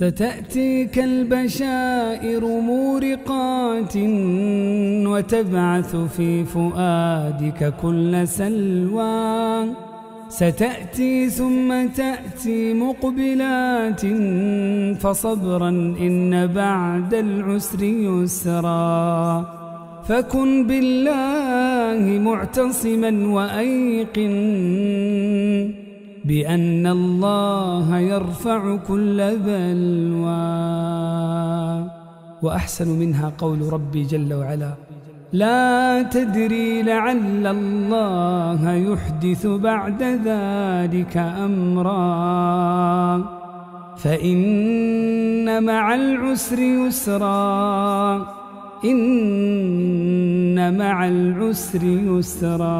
ستأتيك البشائر مورقات وتبعث في فؤادك كل سلوى. ستأتي ثم تأتي مقبلات فصبرا إن بعد العسر يسرا. فكن بالله معتصما وأيقن. بأن الله يرفع كل بلوى. وأحسن منها قول ربي جل وعلا لا تدري لعل الله يحدث بعد ذلك أمرا. فإن مع العسر يسرا إن مع العسر يسرا.